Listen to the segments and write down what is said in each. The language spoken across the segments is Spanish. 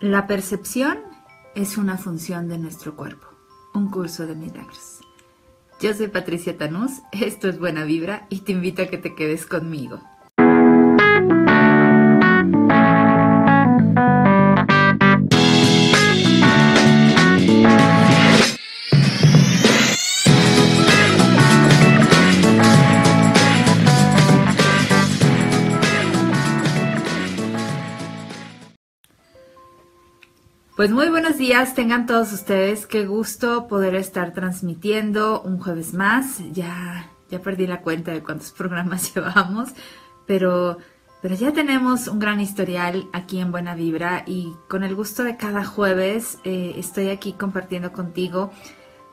La percepción es una función de nuestro cuerpo. Un curso de milagros. Yo soy Patricia Tanús, esto es Buena Vibra y te invito a que te quedes conmigo. Pues muy buenos días, tengan todos ustedes. Qué gusto poder estar transmitiendo un jueves más. Ya, ya perdí la cuenta de cuántos programas llevamos, pero, pero ya tenemos un gran historial aquí en Buena Vibra y con el gusto de cada jueves eh, estoy aquí compartiendo contigo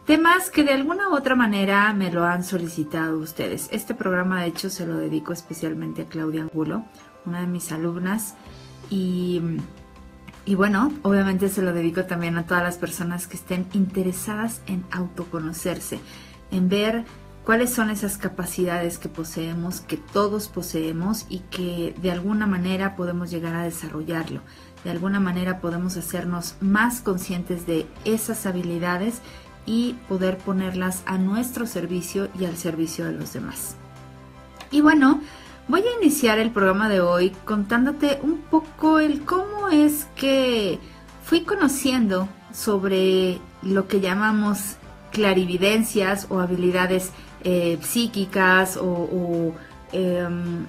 temas que de alguna u otra manera me lo han solicitado ustedes. Este programa de hecho se lo dedico especialmente a Claudia Angulo, una de mis alumnas y y bueno, obviamente se lo dedico también a todas las personas que estén interesadas en autoconocerse, en ver cuáles son esas capacidades que poseemos, que todos poseemos y que de alguna manera podemos llegar a desarrollarlo. De alguna manera podemos hacernos más conscientes de esas habilidades y poder ponerlas a nuestro servicio y al servicio de los demás. Y bueno, Voy a iniciar el programa de hoy contándote un poco el cómo es que fui conociendo sobre lo que llamamos clarividencias o habilidades eh, psíquicas o, em,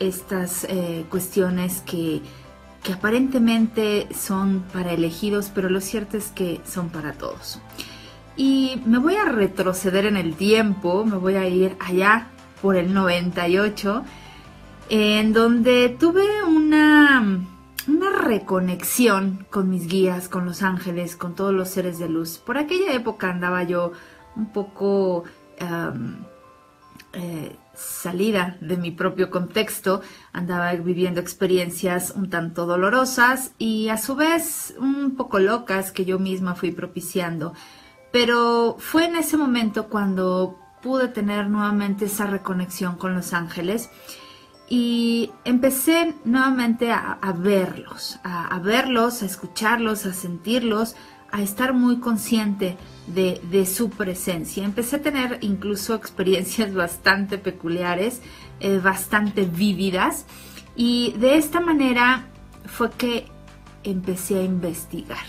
estas eh, cuestiones que, que aparentemente son para elegidos, pero lo cierto es que son para todos. Y me voy a retroceder en el tiempo, me voy a ir allá por el 98, en donde tuve una, una reconexión con mis guías, con los ángeles, con todos los seres de luz. Por aquella época andaba yo un poco eh, salida de mi propio contexto, andaba viviendo experiencias un tanto dolorosas y a su vez un poco locas que yo misma fui propiciando. Pero fue en ese momento cuando pude tener nuevamente esa reconexión con los ángeles y empecé nuevamente a, verlos, a, verlos, a escucharlos, a sentirlos, a estar muy consciente de, su presencia. Empecé a tener incluso experiencias bastante peculiares, eh, bastante vívidas y de esta manera fue que empecé a investigar.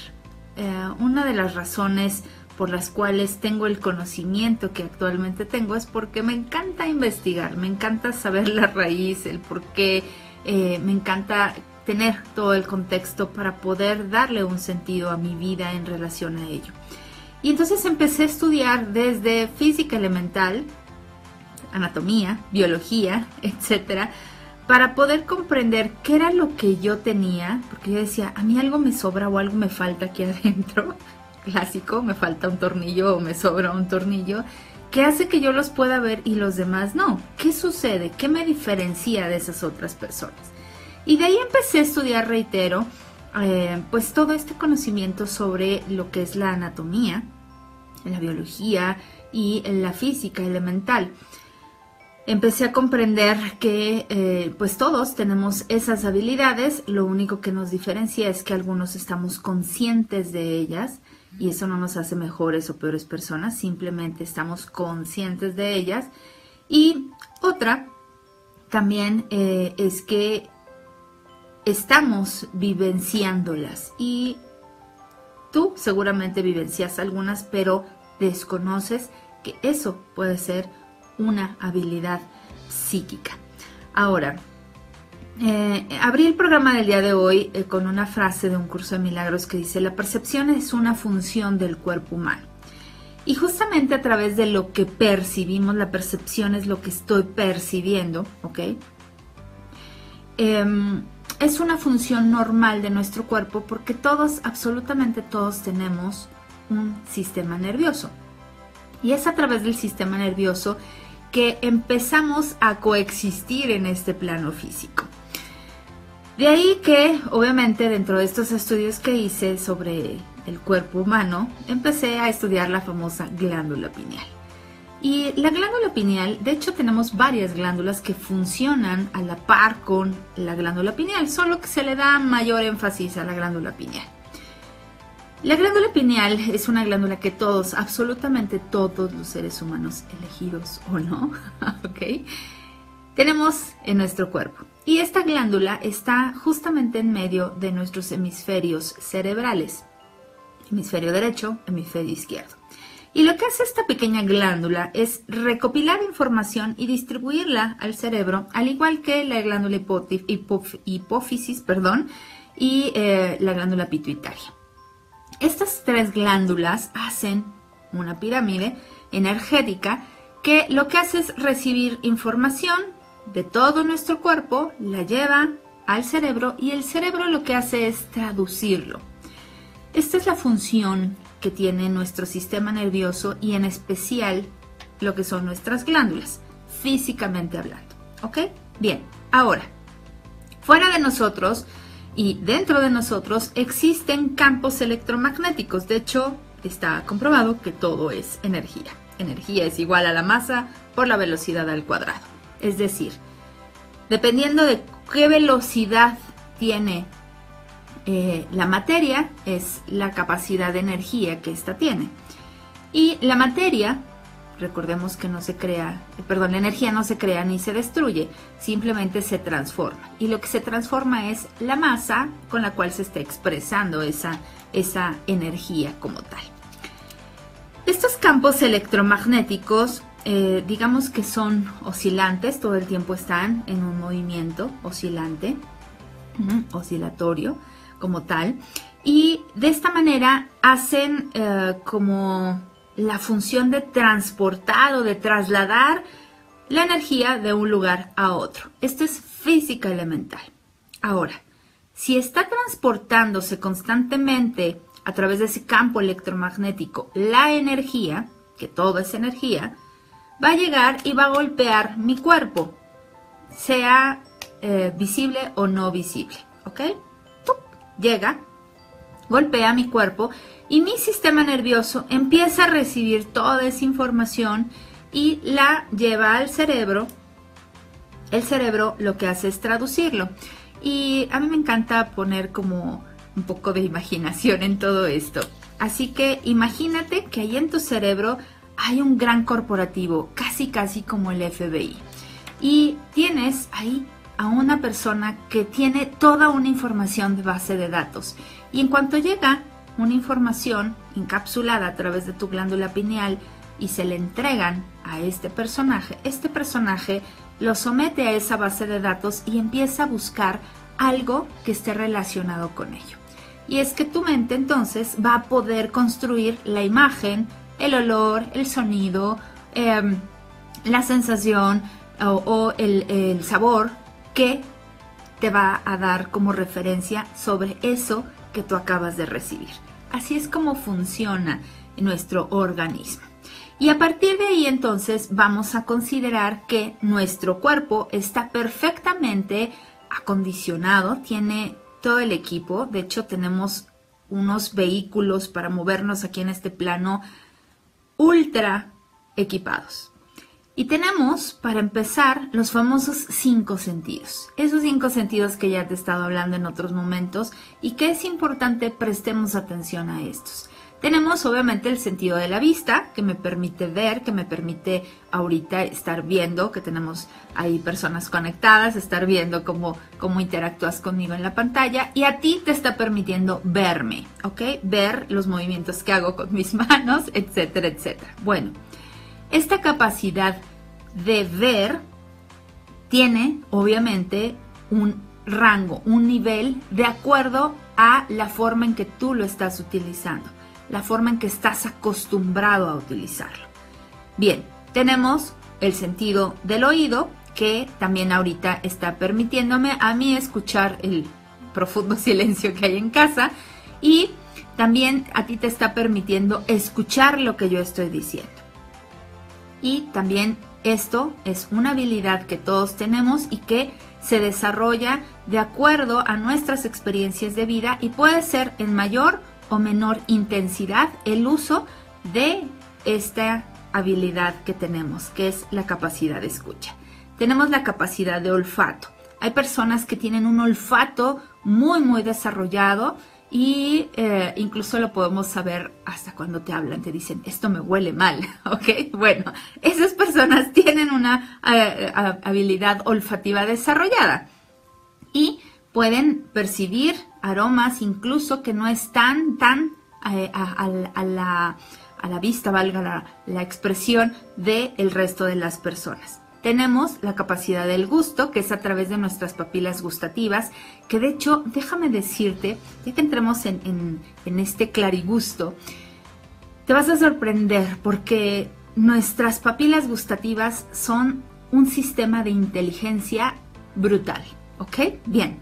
Eh, una de las razones por las cuales tengo el conocimiento que actualmente tengo es porque me encanta investigar, me encanta saber la raíz, el por qué, eh, me encanta tener todo el contexto para poder darle un sentido a mi vida en relación a ello. Y entonces empecé a estudiar desde física elemental, anatomía, biología, etcétera, para poder comprender qué era lo que yo tenía, porque yo decía, a mí algo me sobra o algo me falta aquí adentro clásico, me falta un tornillo o me sobra un tornillo, que hace que yo los pueda ver y los demás no. ¿Qué sucede? ¿Qué me diferencia de esas otras personas? Y de ahí empecé a estudiar, reitero, eh, pues todo este conocimiento sobre lo que es la anatomía, la biología y la física elemental. Empecé a comprender que eh, pues todos tenemos esas habilidades, lo único que nos diferencia es que algunos estamos conscientes de ellas y eso no nos hace mejores o peores personas, simplemente estamos conscientes de ellas. Y otra también eh, es que estamos vivenciándolas y tú seguramente vivencias algunas, pero desconoces que eso puede ser una habilidad psíquica. Ahora, eh, abrí el programa del día de hoy eh, con una frase de un curso de milagros que dice, la percepción es una función del cuerpo humano. Y justamente a través de lo que percibimos, la percepción es lo que estoy percibiendo, ¿ok? Em, es una función normal de nuestro cuerpo porque todos, absolutamente todos tenemos un sistema nervioso. Y es a través del sistema nervioso que empezamos a coexistir en este plano físico. De ahí que, obviamente, dentro de estos estudios que hice sobre el cuerpo humano, empecé a estudiar la famosa glándula pineal. Y la glándula pineal, de hecho tenemos varias glándulas que funcionan a la par con la glándula pineal, solo que se le da mayor énfasis a la glándula pineal. La glándula pineal es una glándula que todos, absolutamente todos los seres humanos, elegidos o no, ¿ok? Tenemos en nuestro cuerpo. Y esta glándula está justamente en medio de nuestros hemisferios cerebrales. Hemisferio derecho, hemisferio izquierdo. Y lo que hace esta pequeña glándula es recopilar información y distribuirla al cerebro, al igual que la glándula hipófisis perdón, y eh, la glándula pituitaria. Estas tres glándulas hacen una pirámide energética que lo que hace es recibir información de todo nuestro cuerpo, la lleva al cerebro y el cerebro lo que hace es traducirlo. Esta es la función que tiene nuestro sistema nervioso y en especial lo que son nuestras glándulas, físicamente hablando. ¿Ok? Bien, ahora, fuera de nosotros, y dentro de nosotros existen campos electromagnéticos. De hecho, está comprobado que todo es energía. Energía es igual a la masa por la velocidad al cuadrado. Es decir, dependiendo de qué velocidad tiene eh, la materia, es la capacidad de energía que ésta tiene. Y la materia Recordemos que no se crea, perdón, la energía no se crea ni se destruye, simplemente se transforma. Y lo que se transforma es la masa con la cual se está expresando esa, esa energía como tal. Estos campos electromagnéticos, eh, digamos que son oscilantes, todo el tiempo están en un movimiento oscilante, oscilatorio como tal, y de esta manera hacen eh, como la función de transportar o de trasladar la energía de un lugar a otro. Esto es física elemental. Ahora, si está transportándose constantemente a través de ese campo electromagnético la energía, que todo es energía, va a llegar y va a golpear mi cuerpo, sea eh, visible o no visible. ¿Ok? Llega, golpea mi cuerpo y mi sistema nervioso empieza a recibir toda esa información y la lleva al cerebro. El cerebro lo que hace es traducirlo. Y a mí me encanta poner como un poco de imaginación en todo esto. Así que imagínate que ahí en tu cerebro hay un gran corporativo, casi casi como el FBI. Y tienes ahí a una persona que tiene toda una información de base de datos. Y en cuanto llega una información encapsulada a través de tu glándula pineal y se le entregan a este personaje, este personaje lo somete a esa base de datos y empieza a buscar algo que esté relacionado con ello. Y es que tu mente entonces va a poder construir la imagen, el olor, el sonido, em, la sensación o, el, el sabor que te va a dar como referencia sobre eso que tú acabas de recibir. Así es como funciona nuestro organismo. Y a partir de ahí entonces vamos a considerar que nuestro cuerpo está perfectamente acondicionado, tiene todo el equipo, de hecho tenemos unos vehículos para movernos aquí en este plano ultra equipados. Y tenemos, para empezar, los famosos cinco sentidos. Esos cinco sentidos que ya te he estado hablando en otros momentos y que es importante prestemos atención a estos. Tenemos obviamente el sentido de la vista, que me permite ver, que me permite ahorita estar viendo, que tenemos ahí personas conectadas, estar viendo cómo, cómo interactúas conmigo en la pantalla. Y a ti te está permitiendo verme, ¿ok? Ver los movimientos que hago con mis manos, etcétera, etcétera. Bueno, esta capacidad de ver tiene obviamente un rango, un nivel de acuerdo a la forma en que tú lo estás utilizando, la forma en que estás acostumbrado a utilizarlo. Bien, tenemos el sentido del oído que también ahorita está permitiéndome a mí escuchar el profundo silencio que hay en casa y también a ti te está permitiendo escuchar lo que yo estoy diciendo y también esto es una habilidad que todos tenemos y que se desarrolla de acuerdo a nuestras experiencias de vida y puede ser en mayor o menor intensidad el uso de esta habilidad que tenemos, que es la capacidad de escucha. Tenemos la capacidad de olfato. Hay personas que tienen un olfato muy, muy desarrollado y eh, incluso lo podemos saber hasta cuando te hablan, te dicen, esto me huele mal, ¿ok? Bueno, esas personas tienen una eh, habilidad olfativa desarrollada y pueden percibir aromas incluso que no están tan eh, a, la, vista, valga la, expresión, del el resto de las personas. Tenemos la capacidad del gusto, que es a través de nuestras papilas gustativas, que de hecho, déjame decirte, ya que entremos en, en este clarigusto, te vas a sorprender porque nuestras papilas gustativas son un sistema de inteligencia brutal, ¿ok? Bien.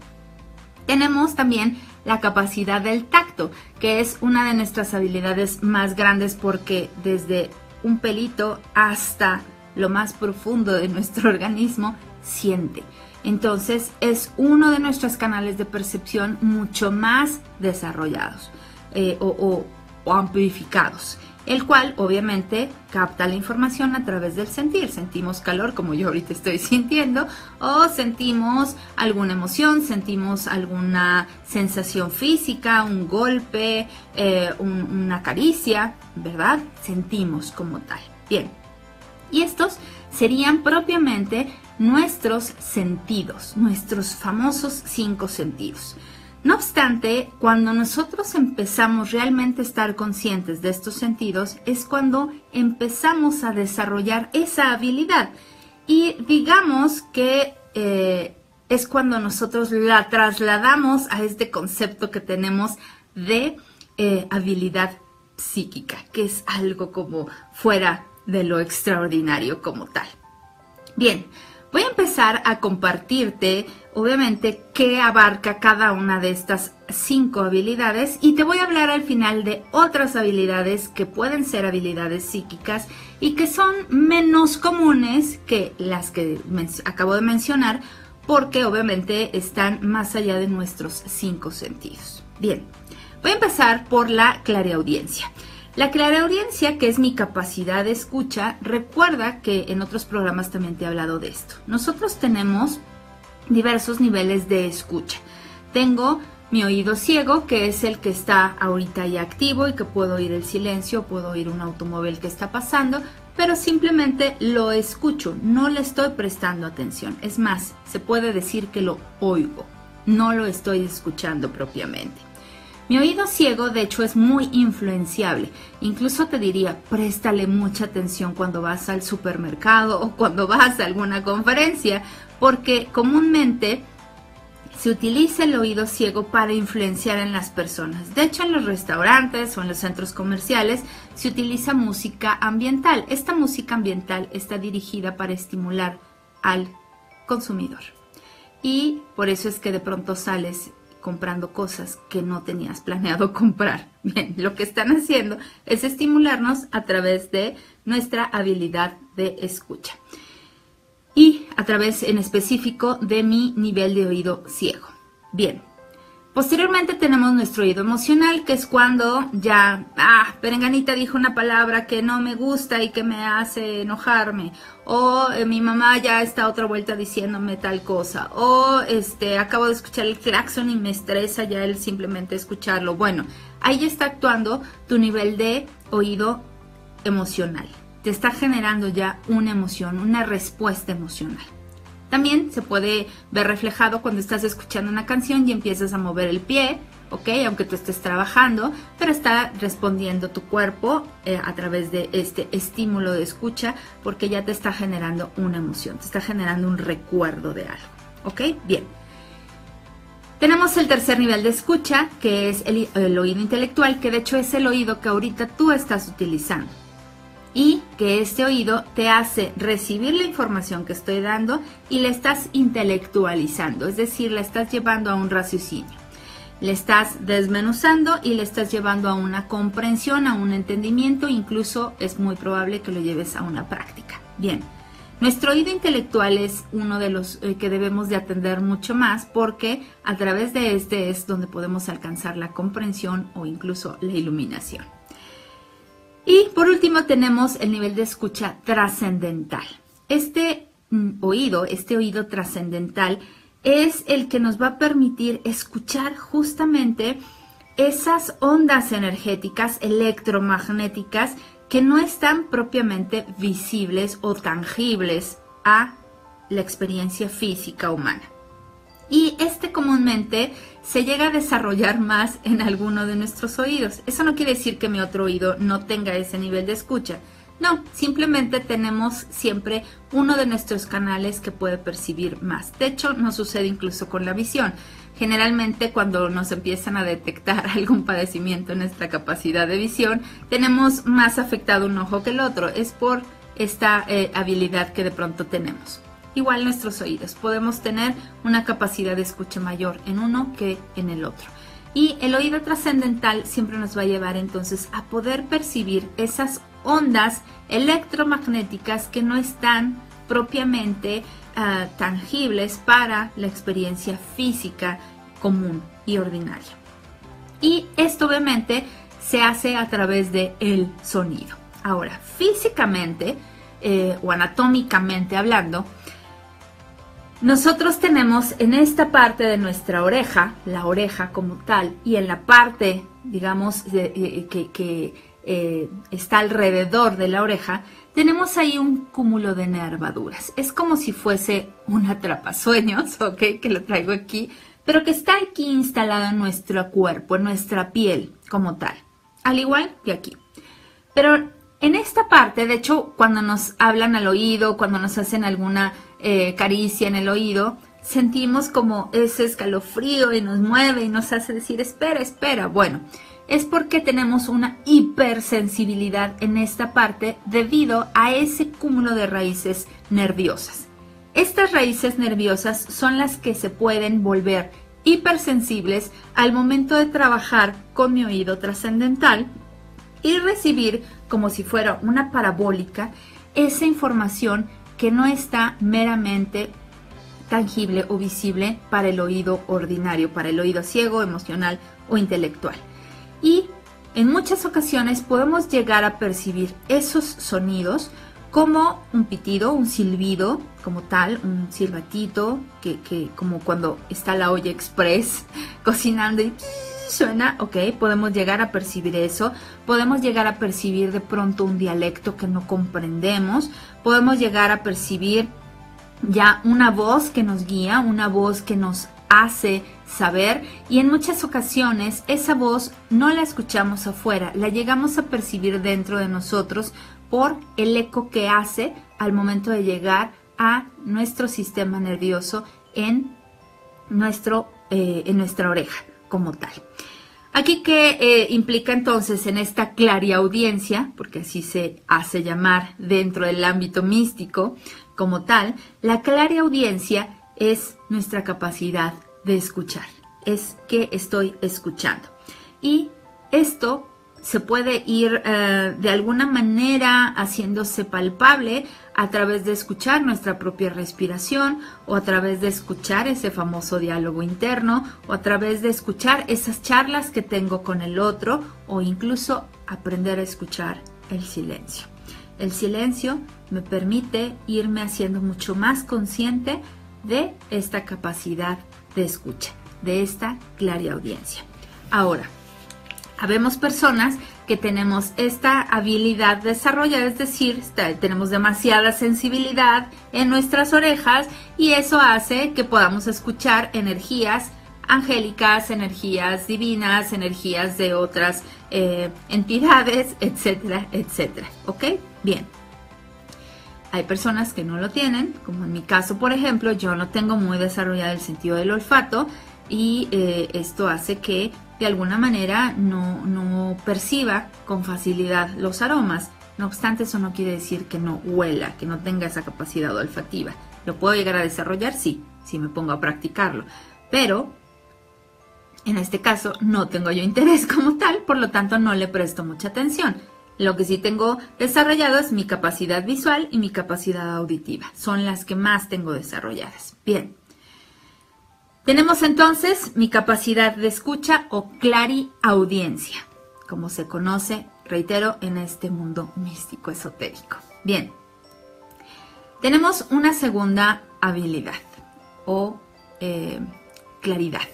Tenemos también la capacidad del tacto, que es una de nuestras habilidades más grandes porque desde un pelito hasta lo más profundo de nuestro organismo siente. Entonces es uno de nuestros canales de percepción mucho más desarrollados eh, o amplificados el cual obviamente capta la información a través del sentir. Sentimos calor como yo ahorita estoy sintiendo o sentimos alguna emoción, sentimos alguna sensación física, un golpe, eh, una caricia, ¿verdad? Sentimos como tal. Bien. Y estos serían propiamente nuestros sentidos, nuestros famosos cinco sentidos. No obstante, cuando nosotros empezamos realmente a estar conscientes de estos sentidos, es cuando empezamos a desarrollar esa habilidad. Y digamos que eh, es cuando nosotros la trasladamos a este concepto que tenemos de eh, habilidad psíquica, que es algo como fuera de lo extraordinario como tal. Bien, voy a empezar a compartirte obviamente qué abarca cada una de estas cinco habilidades y te voy a hablar al final de otras habilidades que pueden ser habilidades psíquicas y que son menos comunes que las que acabo de mencionar porque obviamente están más allá de nuestros cinco sentidos. Bien, voy a empezar por la clareaudiencia. La clareaudiencia, que es mi capacidad de escucha, recuerda que en otros programas también te he hablado de esto. Nosotros tenemos diversos niveles de escucha. Tengo mi oído ciego, que es el que está ahorita ya activo y que puedo oír el silencio, puedo oír un automóvil que está pasando, pero simplemente lo escucho, no le estoy prestando atención. Es más, se puede decir que lo oigo, no lo estoy escuchando propiamente. Mi oído ciego, de hecho, es muy influenciable. Incluso te diría, préstale mucha atención cuando vas al supermercado o cuando vas a alguna conferencia, porque comúnmente se utiliza el oído ciego para influenciar en las personas. De hecho, en los restaurantes o en los centros comerciales se utiliza música ambiental. Esta música ambiental está dirigida para estimular al consumidor. Y por eso es que de pronto sales comprando cosas que no tenías planeado comprar. Bien, lo que están haciendo es estimularnos a través de nuestra habilidad de escucha y a través en específico de mi nivel de oído ciego. Bien. Posteriormente tenemos nuestro oído emocional, que es cuando ya, ah, Perenganita dijo una palabra que no me gusta y que me hace enojarme, o eh, mi mamá ya está otra vuelta diciéndome tal cosa, o este, acabo de escuchar el claxon y me estresa ya el simplemente escucharlo. Bueno, ahí está actuando tu nivel de oído emocional te está generando ya una emoción, una respuesta emocional. También se puede ver reflejado cuando estás escuchando una canción y empiezas a mover el pie, ¿ok? Aunque tú estés trabajando, pero está respondiendo tu cuerpo eh, a través de este estímulo de escucha porque ya te está generando una emoción, te está generando un recuerdo de algo, ¿ok? Bien. Tenemos el tercer nivel de escucha, que es el, el oído intelectual, que de hecho es el oído que ahorita tú estás utilizando y que este oído te hace recibir la información que estoy dando y le estás intelectualizando, es decir, la estás llevando a un raciocinio. Le estás desmenuzando y le estás llevando a una comprensión, a un entendimiento, incluso es muy probable que lo lleves a una práctica. Bien, nuestro oído intelectual es uno de los eh, que debemos de atender mucho más porque a través de este es donde podemos alcanzar la comprensión o incluso la iluminación. Y por último tenemos el nivel de escucha trascendental. Este mm, oído, este oído trascendental, es el que nos va a permitir escuchar justamente esas ondas energéticas electromagnéticas que no están propiamente visibles o tangibles a la experiencia física humana. Y este comúnmente se llega a desarrollar más en alguno de nuestros oídos. Eso no quiere decir que mi otro oído no tenga ese nivel de escucha. No, simplemente tenemos siempre uno de nuestros canales que puede percibir más. De hecho, no sucede incluso con la visión. Generalmente cuando nos empiezan a detectar algún padecimiento en nuestra capacidad de visión, tenemos más afectado un ojo que el otro. Es por esta eh, habilidad que de pronto tenemos. Igual nuestros oídos. Podemos tener una capacidad de escucha mayor en uno que en el otro. Y el oído trascendental siempre nos va a llevar entonces a poder percibir esas ondas electromagnéticas que no están propiamente ah, tangibles para la experiencia física común y ordinaria. Y esto obviamente se hace a través de el sonido. Ahora, físicamente eh, o anatómicamente hablando, nosotros tenemos en esta parte de nuestra oreja, la oreja como tal, y en la parte, digamos, eh, que, eh, está alrededor de la oreja, tenemos ahí un cúmulo de nervaduras. Es como si fuese un atrapasueños, ¿ok? Que lo traigo aquí, pero que está aquí instalado en nuestro cuerpo, en nuestra piel como tal, al igual que aquí. Pero en esta parte, de hecho, cuando nos hablan al oído, cuando nos hacen alguna eh, caricia en el oído, sentimos como ese escalofrío y nos mueve y nos hace decir, espera, espera. Bueno, es porque tenemos una hipersensibilidad en esta parte debido a ese cúmulo de raíces nerviosas. Estas raíces nerviosas son las que se pueden volver hipersensibles al momento de trabajar con mi oído trascendental y recibir como si fuera una parabólica esa información que no está meramente tangible o visible para el oído ordinario, para el oído ciego, emocional o intelectual. Y en muchas ocasiones podemos llegar a percibir esos sonidos como un pitido, un silbido, como tal, un silbatito, que, que como cuando está la olla express cocinando y suena, ok, podemos llegar a percibir eso, podemos llegar a percibir de pronto un dialecto que no comprendemos, podemos llegar a percibir ya una voz que nos guía, una voz que nos hace saber y en muchas ocasiones esa voz no la escuchamos afuera, la llegamos a percibir dentro de nosotros por el eco que hace al momento de llegar a nuestro sistema nervioso en, nuestro, eh, en nuestra oreja como tal. Aquí que eh, implica entonces en esta clariaudiencia, porque así se hace llamar dentro del ámbito místico como tal, la clariaudiencia es nuestra capacidad de escuchar, es que estoy escuchando. Y esto se puede ir eh, de alguna manera haciéndose palpable a través de escuchar nuestra propia respiración o a través de escuchar ese famoso diálogo interno o a través de escuchar esas charlas que tengo con el otro o incluso aprender a escuchar el silencio. El silencio me permite irme haciendo mucho más consciente de esta capacidad de escucha, de esta audiencia. Ahora, Habemos personas que tenemos esta habilidad desarrollada, es decir, tenemos demasiada sensibilidad en nuestras orejas y eso hace que podamos escuchar energías angélicas, energías divinas, energías de otras eh, entidades, etcétera, etcétera. ¿Ok? Bien. Hay personas que no lo tienen, como en mi caso, por ejemplo, yo no tengo muy desarrollado el sentido del olfato y eh, esto hace que de alguna manera no, perciba con facilidad los aromas. No obstante, eso no quiere decir que no huela, que no tenga esa capacidad olfativa. ¿Lo puedo llegar a desarrollar? Sí, si me pongo a practicarlo. Pero, en este caso, no tengo yo interés como tal, por lo tanto no le presto mucha atención. Lo que sí tengo desarrollado es mi capacidad visual y mi capacidad auditiva. Son las que más tengo desarrolladas. Bien. Tenemos entonces mi capacidad de escucha o clariaudiencia, como se conoce reitero, en este mundo místico esotérico. Bien, tenemos una segunda habilidad o eh, claridad,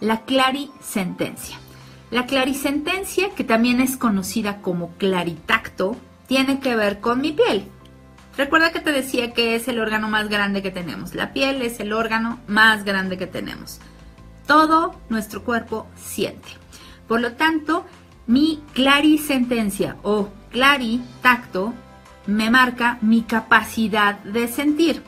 la clarisentencia. La clarisentencia, que también es conocida como claritacto, tiene que ver con mi piel. Recuerda que te decía que es el órgano más grande que tenemos. La piel es el órgano más grande que tenemos. Todo nuestro cuerpo siente. Por lo tanto, mi clarisentencia o claritacto me marca mi capacidad de sentir.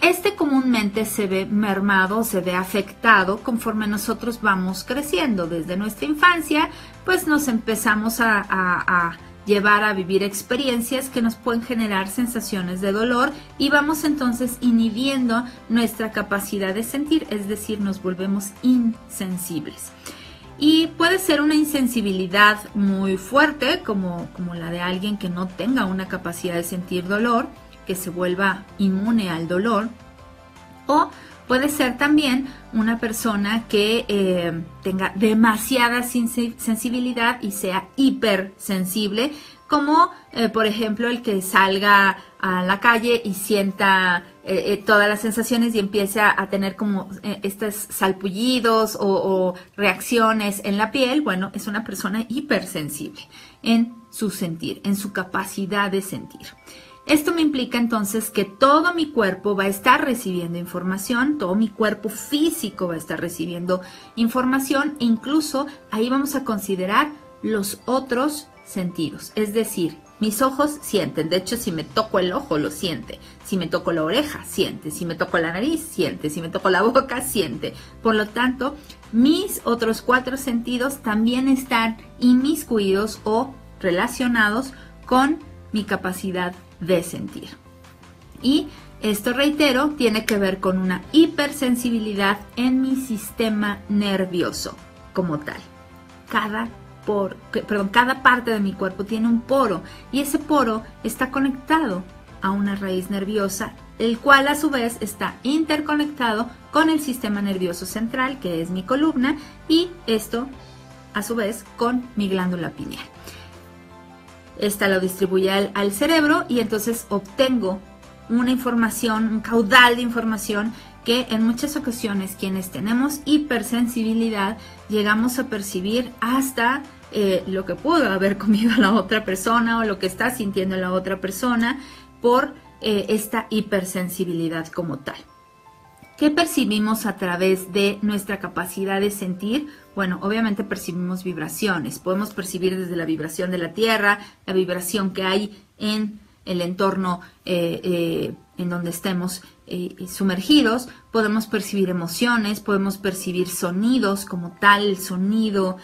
Este comúnmente se ve mermado, se ve afectado conforme nosotros vamos creciendo. Desde nuestra infancia, pues nos empezamos a, llevar a vivir experiencias que nos pueden generar sensaciones de dolor y vamos entonces inhibiendo nuestra capacidad de sentir, es decir, nos volvemos insensibles. Y puede ser una insensibilidad muy fuerte, como, como la de alguien que no tenga una capacidad de sentir dolor, que se vuelva inmune al dolor. O puede ser también una persona que eh, tenga demasiada sensibilidad y sea hipersensible, como eh, por ejemplo el que salga a la calle y sienta eh, todas las sensaciones y empiece a, tener como estos salpullidos o, o, reacciones en la piel, bueno, es una persona hipersensible en su sentir, en su capacidad de sentir. Esto me implica entonces que todo mi cuerpo va a estar recibiendo información, todo mi cuerpo físico va a estar recibiendo información e incluso ahí vamos a considerar los otros sentidos. Es decir, mis ojos sienten, de hecho si me toco el ojo lo siente, si me toco la oreja siente, si me toco la nariz siente, si me toco la boca siente. Por lo tanto, mis otros cuatro sentidos también están inmiscuidos o relacionados con mi capacidad de sentir. Y esto, reitero, tiene que ver con una hipersensibilidad en mi sistema nervioso como tal. Cada, por, perdón, cada parte de mi cuerpo tiene un poro y ese poro está conectado a una raíz nerviosa, el cual a su vez está interconectado con el sistema nervioso central, que es mi columna, y esto a su vez con mi glándula pineal. Esta lo distribuye al, cerebro y entonces obtengo una información, un caudal de información que en muchas ocasiones quienes tenemos hipersensibilidad llegamos a percibir hasta eh, lo que pudo haber comido la otra persona o lo que está sintiendo la otra persona por eh, esta hipersensibilidad como tal. ¿Qué percibimos a través de nuestra capacidad de sentir? Bueno, obviamente percibimos vibraciones. Podemos percibir desde la vibración de la Tierra, la vibración que hay en el entorno eh, eh, en donde estemos eh, sumergidos, podemos percibir emociones, podemos percibir sonidos como tal, el sonido,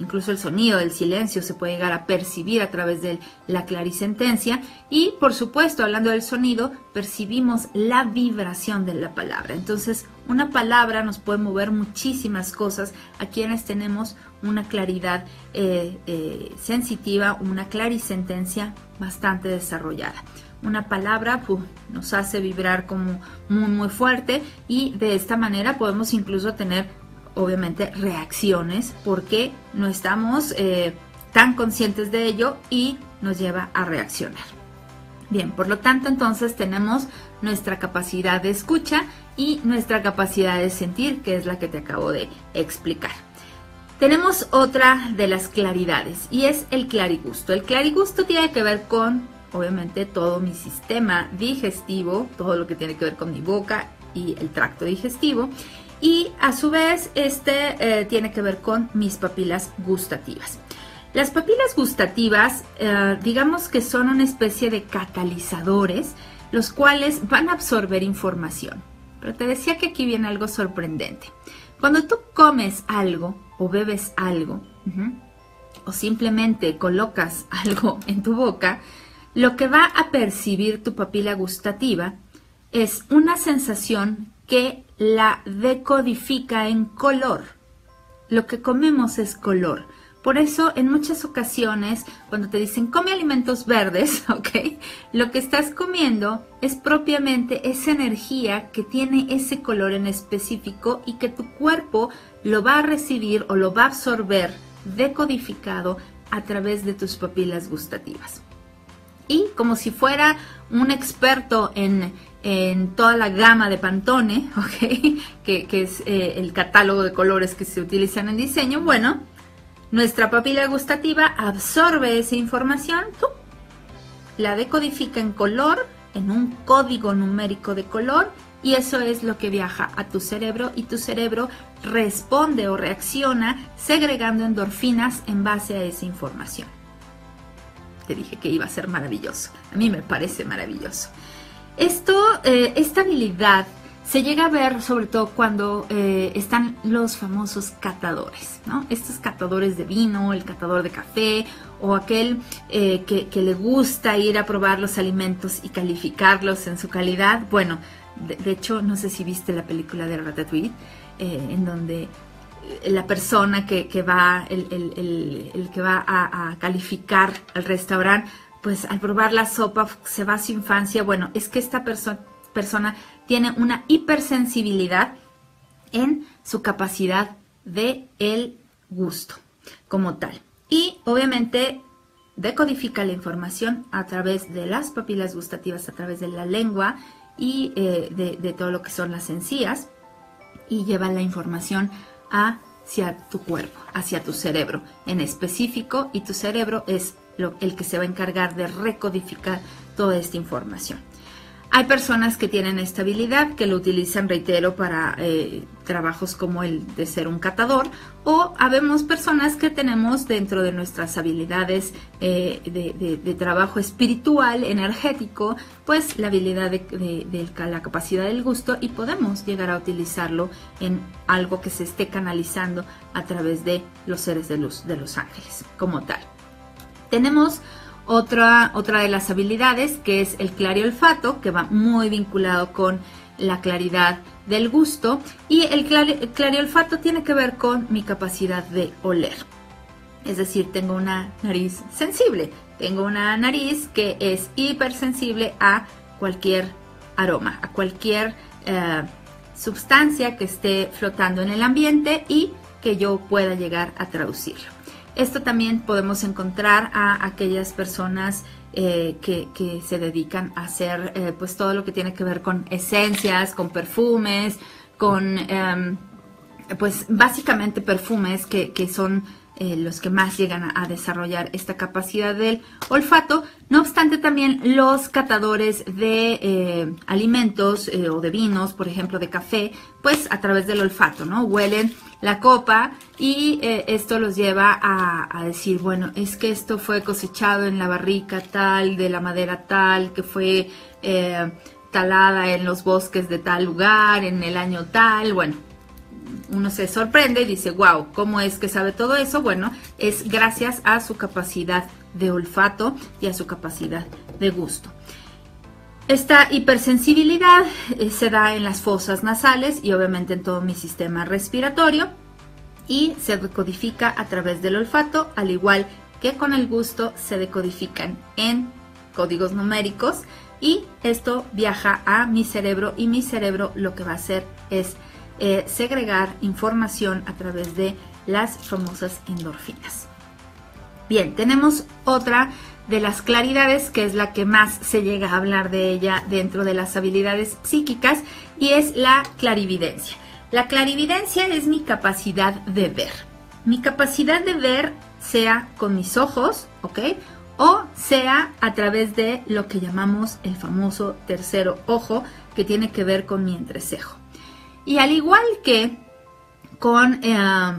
incluso el sonido del silencio se puede llegar a percibir a través de la clarisentencia y por supuesto, hablando del sonido, percibimos la vibración de la palabra. Entonces, una palabra nos puede mover muchísimas cosas a quienes tenemos una claridad sensitiva, una clarisentencia bastante desarrollada. Una palabra nos hace vibrar como muy muy fuerte y de esta manera podemos incluso tener obviamente reacciones porque no estamos eh, tan conscientes de ello y nos lleva a reaccionar. Bien, por lo tanto entonces tenemos nuestra capacidad de escucha y nuestra capacidad de sentir, que es la que te acabo de explicar. Tenemos otra de las claridades y es el clarigusto. El clarigusto tiene que ver con, obviamente, todo mi sistema digestivo, todo lo que tiene que ver con mi boca y el tracto digestivo. Y a su vez, este eh, tiene que ver con mis papilas gustativas. Las papilas gustativas, eh, digamos que son una especie de catalizadores, los cuales van a absorber información. Pero te decía que aquí viene algo sorprendente. Cuando tú comes algo o bebes algo, o simplemente colocas algo en tu boca, lo que va a percibir tu papila gustativa es una sensación que la decodifica en color. Lo que comemos es color. Por eso, en muchas ocasiones, cuando te dicen come alimentos verdes, ¿ok? Lo que estás comiendo es propiamente esa energía que tiene ese color en específico y que tu cuerpo lo va a recibir o lo va a absorber decodificado a través de tus papilas gustativas. Y como si fuera un experto en, toda la gama de Pantone, que, es eh, el catálogo de colores que se utilizan en diseño, bueno, nuestra papila gustativa absorbe esa información, la decodifica en color, en un código numérico de color, y eso es lo que viaja a tu cerebro y tu cerebro responde o reacciona segregando endorfinas en base a esa información. Te dije que iba a ser maravilloso. A mí me parece maravilloso. Esto, eh, esta habilidad se llega a ver sobre todo cuando eh, están los famosos catadores, ¿no? Estos catadores de vino, el catador de café o aquel eh, que, le gusta ir a probar los alimentos y calificarlos en su calidad. Bueno, de, hecho, no sé si viste la película de Ratatouille, en donde la persona que, va, el, que va a, calificar al restaurante, pues al probar la sopa se va a su infancia. Bueno, es que esta persona tiene una hipersensibilidad en su capacidad de el gusto como tal. Y obviamente decodifica la información a través de las papilas gustativas, a través de la lengua y eh, de, todo lo que son las encías y lleva la información hacia tu cuerpo, hacia tu cerebro en específico y tu cerebro es el que se va a encargar de recodificar toda esta información. Hay personas que tienen esta habilidad, que lo utilizan, reitero, para eh, trabajos como el de ser un catador, o habemos personas que tenemos dentro de nuestras habilidades eh, de, trabajo espiritual, energético, pues la habilidad de, la capacidad del gusto y podemos llegar a utilizarlo en algo que se esté canalizando a través de los seres de luz, de los ángeles, como tal. Tenemos otra, otra de las habilidades que es el clariolfato, que va muy vinculado con la claridad del gusto y el clariolfato tiene que ver con mi capacidad de oler. Es decir, tengo una nariz sensible, tengo una nariz que es hipersensible a cualquier aroma, a cualquier eh, sustancia que esté flotando en el ambiente y que yo pueda llegar a traducirlo. Esto también podemos encontrar a aquellas personas eh, que, se dedican a hacer eh, pues todo lo que tiene que ver con esencias, con perfumes, con em, pues básicamente perfumes que, que son eh, los que más llegan a, desarrollar esta capacidad del olfato. No obstante, también los catadores de alimentos o de vinos, por ejemplo, de café, pues a través del olfato, ¿no? Huelen la copa y esto los lleva a, decir, bueno, es que esto fue cosechado en la barrica tal, de la madera tal, que fue talada en los bosques de tal lugar, en el año tal, bueno, uno se sorprende y dice, wow, ¿cómo es que sabe todo eso? Bueno, es gracias a su capacidad de olfato y a su capacidad de gusto. Esta hipersensibilidad eh, se da en las fosas nasales y obviamente en todo mi sistema respiratorio y se decodifica a través del olfato, al igual que con el gusto se decodifican en códigos numéricos y esto viaja a mi cerebro y mi cerebro lo que va a hacer es eh, segregar información a través de las famosas endorfinas. Bien, tenemos otra de las claridades que es la que más se llega a hablar de ella dentro de las habilidades psíquicas y es la clarividencia. La clarividencia es mi capacidad de ver. Mi capacidad de ver sea con mis ojos, ¿ok? O sea a través de lo que llamamos el famoso tercero ojo que tiene que ver con mi entrecejo. Y al igual que con eh,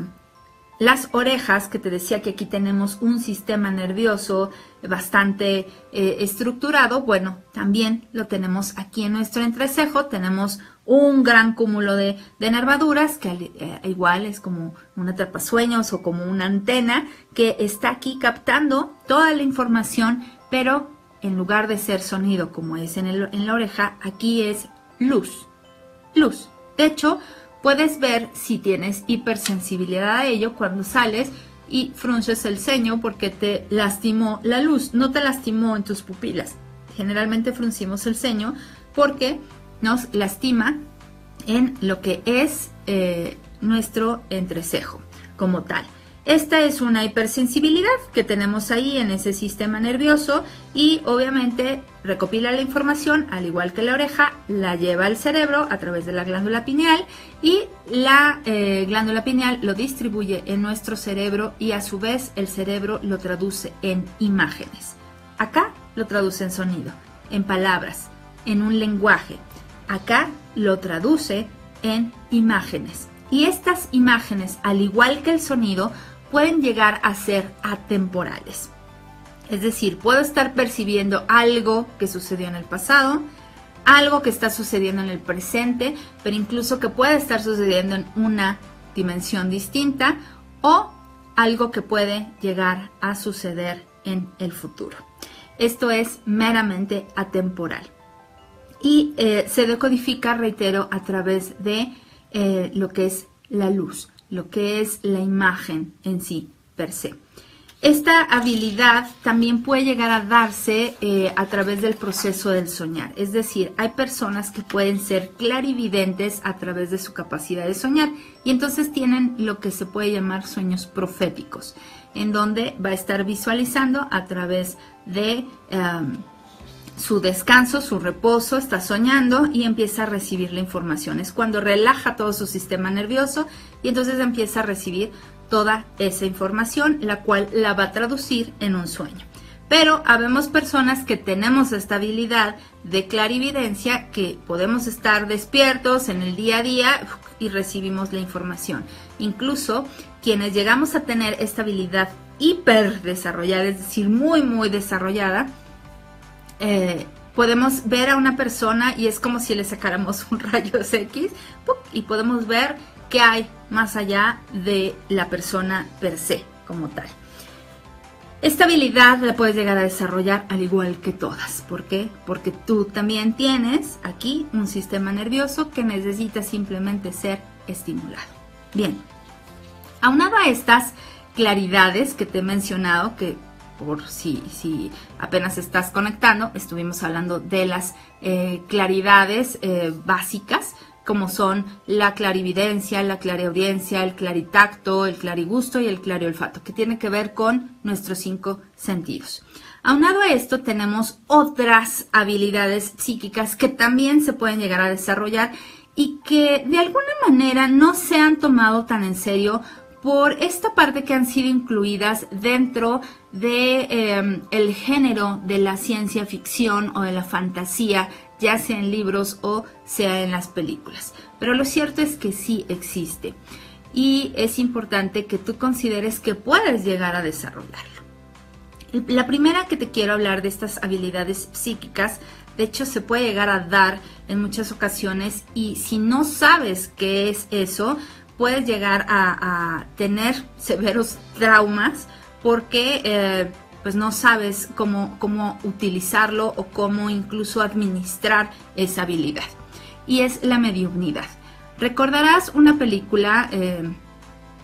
las orejas, que te decía que aquí tenemos un sistema nervioso bastante eh, estructurado, bueno, también lo tenemos aquí en nuestro entrecejo, tenemos un gran cúmulo de, nervaduras, que eh, igual es como un atrapasueños o como una antena que está aquí captando toda la información, pero en lugar de ser sonido como es en, en la oreja, aquí es luz, luz. De hecho, puedes ver si tienes hipersensibilidad a ello cuando sales y frunces el ceño porque te lastimó la luz, no te lastimó en tus pupilas. Generalmente fruncimos el ceño porque nos lastima en lo que es eh, nuestro entrecejo como tal. Esta es una hipersensibilidad que tenemos ahí en ese sistema nervioso y obviamente recopila la información, al igual que la oreja, la lleva al cerebro a través de la glándula pineal y la eh, glándula pineal lo distribuye en nuestro cerebro y a su vez el cerebro lo traduce en imágenes. Acá lo traduce en sonido, en palabras, en un lenguaje. Acá lo traduce en imágenes. Y estas imágenes, al igual que el sonido, pueden llegar a ser atemporales. Es decir, puedo estar percibiendo algo que sucedió en el pasado, algo que está sucediendo en el presente, pero incluso que puede estar sucediendo en una dimensión distinta o algo que puede llegar a suceder en el futuro. Esto es meramente atemporal. Y eh, se decodifica, reitero, a través de eh, lo que es la luz lo que es la imagen en sí, per se. Esta habilidad también puede llegar a darse eh, a través del proceso del soñar. Es decir, hay personas que pueden ser clarividentes a través de su capacidad de soñar y entonces tienen lo que se puede llamar sueños proféticos, en donde va a estar visualizando a través de... Em, su descanso, su reposo, está soñando y empieza a recibir la información. Es cuando relaja todo su sistema nervioso y entonces empieza a recibir toda esa información, la cual la va a traducir en un sueño. Pero habemos personas que tenemos esta habilidad de clarividencia, que podemos estar despiertos en el día a día y recibimos la información. Incluso quienes llegamos a tener esta habilidad hiper desarrollada, es decir, muy, muy desarrollada, eh, podemos ver a una persona y es como si le sacáramos un rayo X y podemos ver qué hay más allá de la persona per se como tal. Esta habilidad la puedes llegar a desarrollar al igual que todas. ¿Por qué? Porque tú también tienes aquí un sistema nervioso que necesita simplemente ser estimulado. Bien, aunado a estas claridades que te he mencionado, que por si, si apenas estás conectando, estuvimos hablando de las eh, claridades eh, básicas, como son la clarividencia, la clariaudiencia, el claritacto, el clarigusto y el clariolfato, que tiene que ver con nuestros cinco sentidos. Aunado a esto, tenemos otras habilidades psíquicas que también se pueden llegar a desarrollar y que de alguna manera no se han tomado tan en serio por esta parte que han sido incluidas dentro de em, género de la ciencia ficción o de la fantasía, ya sea en libros o sea en las películas. Pero lo cierto es que sí existe y es importante que tú consideres que puedes llegar a desarrollarlo. La primera que te quiero hablar de estas habilidades psíquicas, de hecho se puede llegar a dar en muchas ocasiones y si no sabes qué es eso, puedes llegar a, tener severos traumas porque eh, pues no sabes cómo, cómo utilizarlo o cómo incluso administrar esa habilidad. Y es la mediunidad. Recordarás una película eh,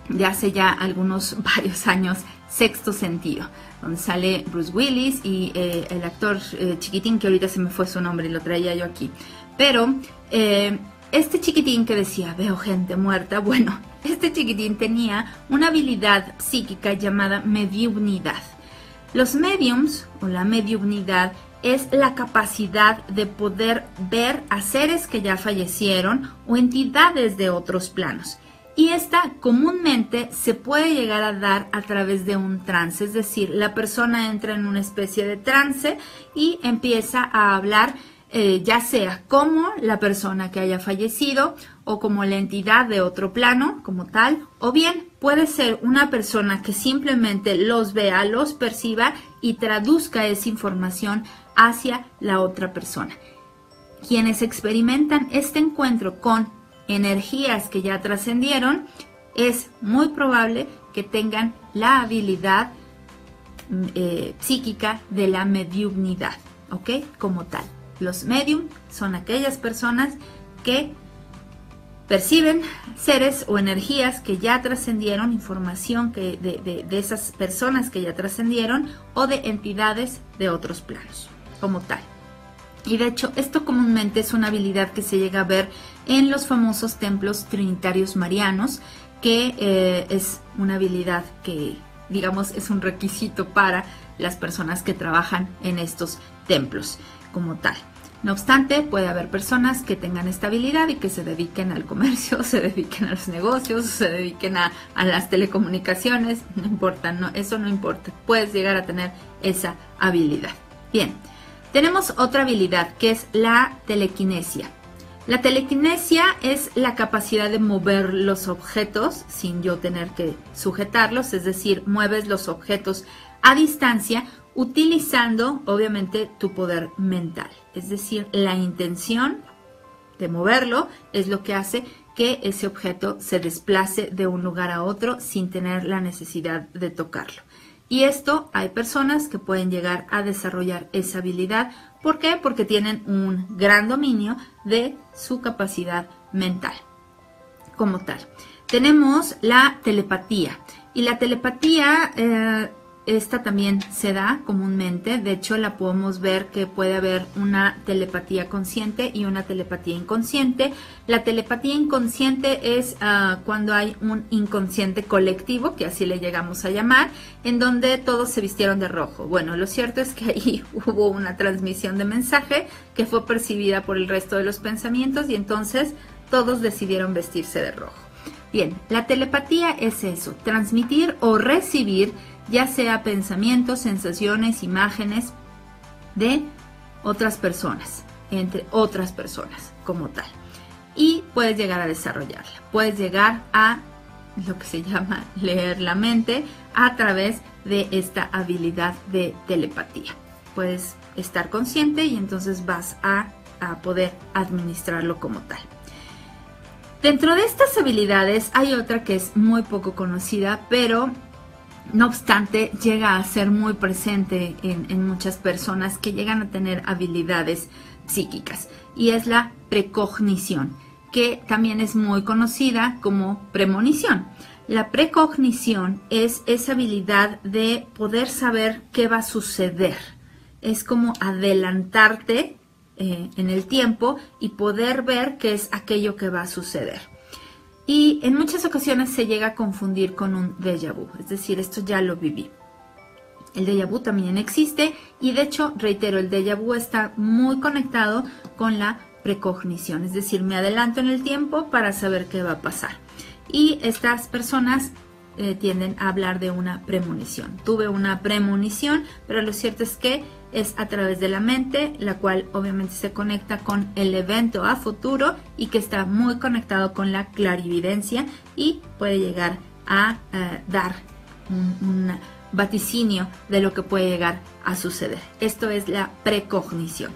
de hace ya algunos varios años, Sexto Sentido, donde sale Bruce Willis y eh, el actor chiquitín, que ahorita se me fue su nombre lo traía yo aquí. Pero este chiquitín que decía, veo gente muerta, bueno, este chiquitín tenía una habilidad psíquica llamada mediunidad. Los mediums o la mediunidad es la capacidad de poder ver a seres que ya fallecieron o entidades de otros planos. Y esta comúnmente se puede llegar a dar a través de un trance, es decir, la persona entra en una especie de trance y empieza a hablar eh, ya sea como la persona que haya fallecido o como la entidad de otro plano como tal, o bien puede ser una persona que simplemente los vea, los perciba y traduzca esa información hacia la otra persona. Quienes experimentan este encuentro con energías que ya trascendieron, es muy probable que tengan la habilidad mm, eh, psíquica de la mediunidad, ¿ok? Como tal. Los medium son aquellas personas que perciben seres o energías que ya trascendieron, información que de, esas personas que ya trascendieron o de entidades de otros planos, como tal. Y de hecho, esto comúnmente es una habilidad que se llega a ver en los famosos templos trinitarios marianos, que eh, es una habilidad que, digamos, es un requisito para las personas que trabajan en estos templos como tal. No obstante, puede haber personas que tengan esta habilidad y que se dediquen al comercio, se dediquen a los negocios, se dediquen a, las telecomunicaciones, no importa, no, eso no importa, puedes llegar a tener esa habilidad. Bien, tenemos otra habilidad que es la telequinesia. La telequinesia es la capacidad de mover los objetos sin yo tener que sujetarlos, es decir, mueves los objetos a distancia utilizando obviamente tu poder mental. Es decir, la intención de moverlo es lo que hace que ese objeto se desplace de un lugar a otro sin tener la necesidad de tocarlo. Y esto hay personas que pueden llegar a desarrollar esa habilidad. ¿Por qué? Porque tienen un gran dominio de su capacidad mental como tal. Tenemos la telepatía. Y la telepatía eh, esta también se da comúnmente, de hecho la podemos ver que puede haber una telepatía consciente y una telepatía inconsciente. La telepatía inconsciente es ah, cuando hay un inconsciente colectivo, que así le llegamos a llamar, en donde todos se vistieron de rojo. Bueno, lo cierto es que ahí hubo una transmisión de mensaje que fue percibida por el resto de los pensamientos y entonces todos decidieron vestirse de rojo. Bien, la telepatía es eso, transmitir o recibir ya sea pensamientos, sensaciones, imágenes de otras personas, entre otras personas como tal. Y puedes llegar a desarrollarla, puedes llegar a lo que se llama leer la mente a través de esta habilidad de telepatía. Puedes estar consciente y entonces vas a, a poder administrarlo como tal. Dentro de estas habilidades hay otra que es muy poco conocida, pero no obstante, llega a ser muy presente en, muchas personas que llegan a tener habilidades psíquicas y es la precognición, que también es muy conocida como premonición. La precognición es esa habilidad de poder saber qué va a suceder. Es como adelantarte eh, en el tiempo y poder ver qué es aquello que va a suceder. Y en muchas ocasiones se llega a confundir con un déjà vu, es decir, esto ya lo viví. El déjà vu también existe y de hecho, reitero, el déjà vu está muy conectado con la precognición, es decir, me adelanto en el tiempo para saber qué va a pasar. Y estas personas eh, tienden a hablar de una premonición. Tuve una premonición, pero lo cierto es que es a través de la mente, la cual obviamente se conecta con el evento a futuro y que está muy conectado con la clarividencia y puede llegar a eh, dar un, vaticinio de lo que puede llegar a suceder. Esto es la precognición.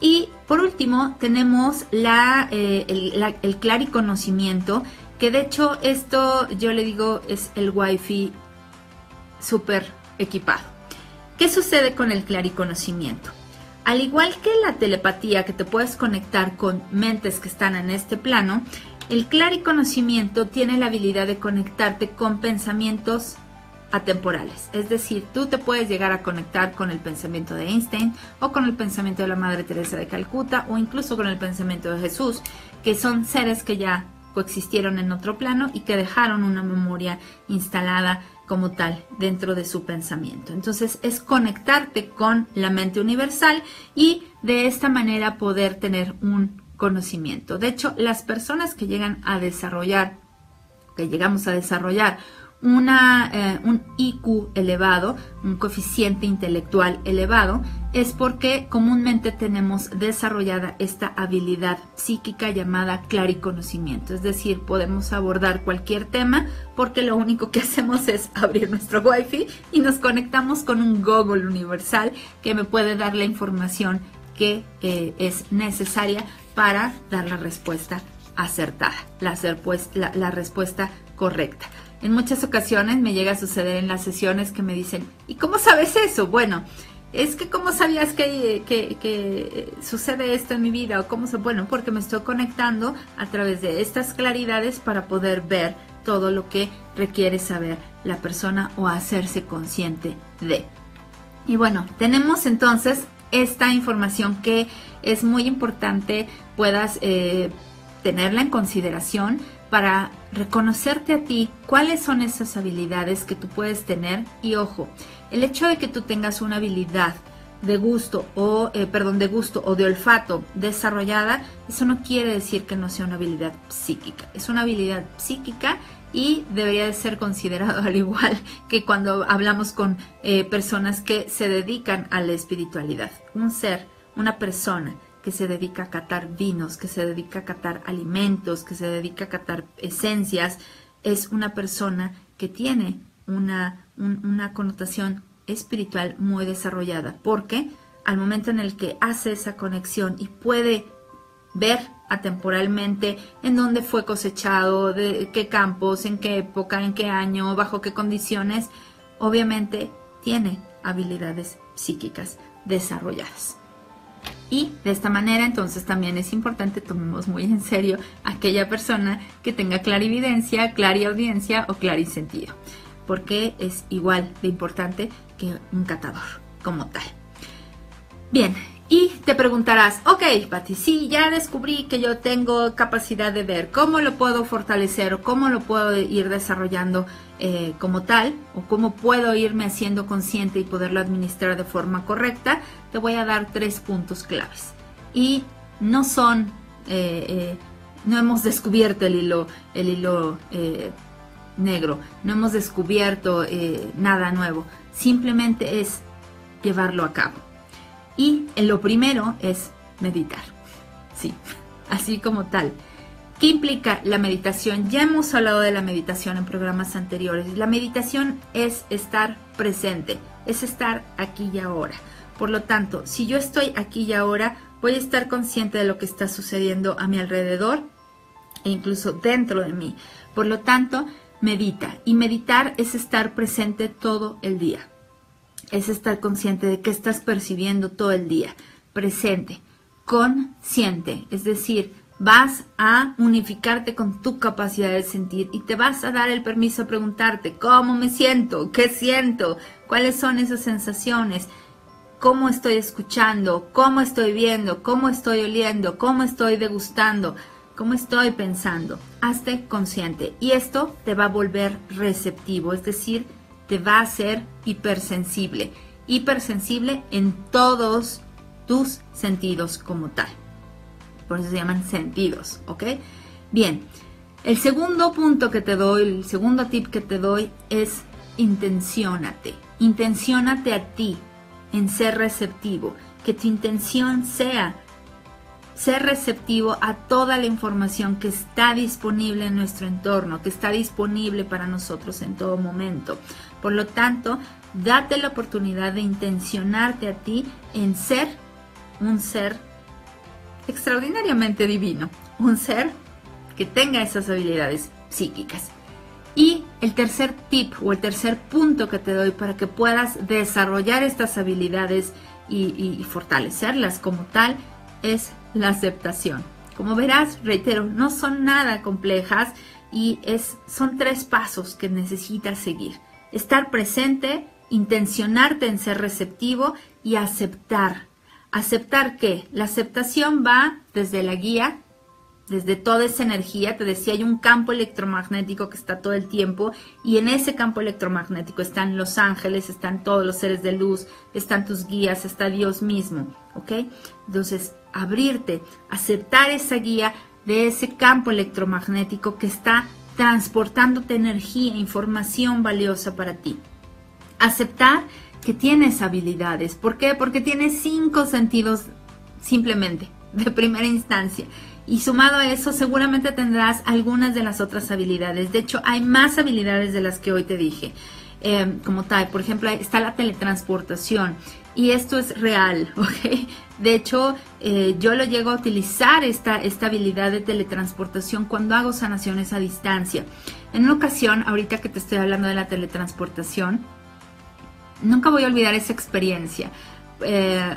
Y por último tenemos la, eh, el, la, el clariconocimiento, que de hecho esto yo le digo es el wifi súper equipado. ¿Qué sucede con el clariconocimiento? Al igual que la telepatía, que te puedes conectar con mentes que están en este plano, el clariconocimiento tiene la habilidad de conectarte con pensamientos atemporales. Es decir, tú te puedes llegar a conectar con el pensamiento de Einstein o con el pensamiento de la Madre Teresa de Calcuta o incluso con el pensamiento de Jesús, que son seres que ya coexistieron en otro plano y que dejaron una memoria instalada como tal dentro de su pensamiento. Entonces es conectarte con la mente universal y de esta manera poder tener un conocimiento. De hecho, las personas que llegan a desarrollar, que llegamos a desarrollar una, eh, un IQ elevado, un coeficiente intelectual elevado, es porque comúnmente tenemos desarrollada esta habilidad psíquica llamada clariconocimiento. Es decir, podemos abordar cualquier tema porque lo único que hacemos es abrir nuestro wifi y nos conectamos con un Google universal que me puede dar la información que eh, es necesaria para dar la respuesta acertada, la, la respuesta correcta. En muchas ocasiones me llega a suceder en las sesiones que me dicen, ¿y cómo sabes eso? Bueno, es que cómo sabías que, que, sucede esto en mi vida o cómo se, bueno, porque me estoy conectando a través de estas claridades para poder ver todo lo que requiere saber la persona o hacerse consciente de. Y bueno, tenemos entonces esta información que es muy importante puedas eh, tenerla en consideración para reconocerte a ti cuáles son esas habilidades que tú puedes tener. Y ojo, el hecho de que tú tengas una habilidad de gusto o eh, perdón de gusto o de olfato desarrollada eso no quiere decir que no sea una habilidad psíquica. Es una habilidad psíquica y debería de ser considerado al igual que cuando hablamos con eh, personas que se dedican a la espiritualidad. Un ser una persona que se dedica a catar vinos que se dedica a catar alimentos que se dedica a catar esencias es una persona que tiene una, una connotación espiritual muy desarrollada, porque al momento en el que hace esa conexión y puede ver atemporalmente en dónde fue cosechado, de qué campos, en qué época, en qué año, bajo qué condiciones, obviamente tiene habilidades psíquicas desarrolladas. Y de esta manera entonces también es importante tomemos muy en serio aquella persona que tenga clarividencia, clariaudiencia o clarisentido porque es igual de importante que un catador como tal. Bien, y te preguntarás, ok, Pati, sí, ya descubrí que yo tengo capacidad de ver, ¿cómo lo puedo fortalecer o cómo lo puedo ir desarrollando eh, como tal? ¿O cómo puedo irme haciendo consciente y poderlo administrar de forma correcta? Te voy a dar tres puntos claves. Y no son, eh, eh, no hemos descubierto el hilo, el hilo negro, no hemos descubierto nada nuevo, simplemente es llevarlo a cabo. Y lo primero es meditar, sí, así como tal. ¿Qué implica la meditación? Ya hemos hablado de la meditación en programas anteriores. La meditación es estar presente, es estar aquí y ahora. Por lo tanto, si yo estoy aquí y ahora, voy a estar consciente de lo que está sucediendo a mi alrededor e incluso dentro de mí. Por lo tanto, medita. Y meditar es estar presente todo el día. Es estar consciente de qué estás percibiendo todo el día. Presente, consciente. Es decir, vas a unificarte con tu capacidad de sentir y te vas a dar el permiso a preguntarte cómo me siento, qué siento, cuáles son esas sensaciones, cómo estoy escuchando, cómo estoy viendo, cómo estoy oliendo, cómo estoy degustando cómo estoy pensando. Hazte consciente y esto te va a volver receptivo, es decir, te va a hacer hipersensible. Hipersensible en todos tus sentidos como tal. Por eso se llaman sentidos, ¿ok? Bien, el segundo punto que te doy, el segundo tip que te doy es intenciónate. Intenciónate a ti en ser receptivo. Que tu intención sea ser receptivo a toda la información que está disponible en nuestro entorno, que está disponible para nosotros en todo momento. Por lo tanto, date la oportunidad de intencionarte a ti en ser un ser extraordinariamente divino, un ser que tenga esas habilidades psíquicas. Y el tercer tip o el tercer punto que te doy para que puedas desarrollar estas habilidades y, fortalecerlas como tal es la aceptación. Como verás, reitero, no son nada complejas y es, son tres pasos que necesitas seguir. Estar presente, intencionarte en ser receptivo y aceptar. ¿Aceptar qué? La aceptación va desde la guía, desde toda esa energía, te decía, hay un campo electromagnético que está todo el tiempo y en ese campo electromagnético están los ángeles, están todos los seres de luz, están tus guías, está Dios mismo, ¿ok? Entonces, abrirte, aceptar esa guía de ese campo electromagnético que está transportándote energía, información valiosa para ti. Aceptar que tienes habilidades. ¿Por qué? Porque tienes cinco sentidos simplemente, de primera instancia. Y sumado a eso, seguramente tendrás algunas de las otras habilidades. De hecho, hay más habilidades de las que hoy te dije. Eh, como tal, por ejemplo, está la teletransportación. Y esto es real, ¿ok? De hecho, eh, yo lo llego a utilizar esta, esta habilidad de teletransportación cuando hago sanaciones a distancia. En una ocasión, ahorita que te estoy hablando de la teletransportación, nunca voy a olvidar esa experiencia. Eh,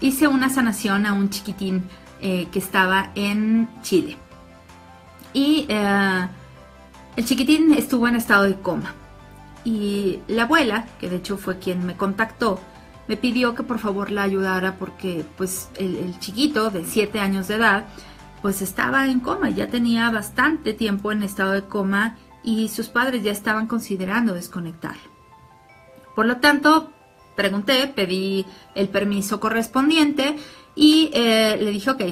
hice una sanación a un chiquitín eh, que estaba en Chile. Y eh, el chiquitín estuvo en estado de coma. Y la abuela, que de hecho fue quien me contactó, me pidió que por favor la ayudara porque pues el, chiquito de 7 años de edad pues estaba en coma, ya tenía bastante tiempo en estado de coma y sus padres ya estaban considerando desconectarlo. Por lo tanto, pregunté, pedí el permiso correspondiente y eh, le dije, ok,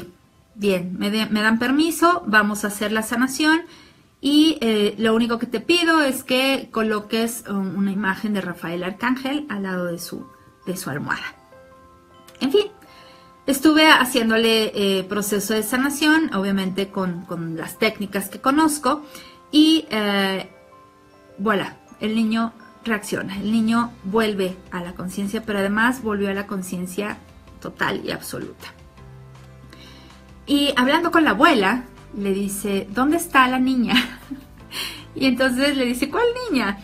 bien, me, dan permiso, vamos a hacer la sanación y eh, lo único que te pido es que coloques una imagen de Rafael Arcángel al lado de su, de su almohada. En fin, estuve haciéndole eh, proceso de sanación, obviamente con, las técnicas que conozco, y eh, voilà, el niño reacciona, el niño vuelve a la conciencia, pero además volvió a la conciencia total y absoluta. Y hablando con la abuela, le dice, ¿dónde está la niña? y entonces le dice, ¿cuál niña?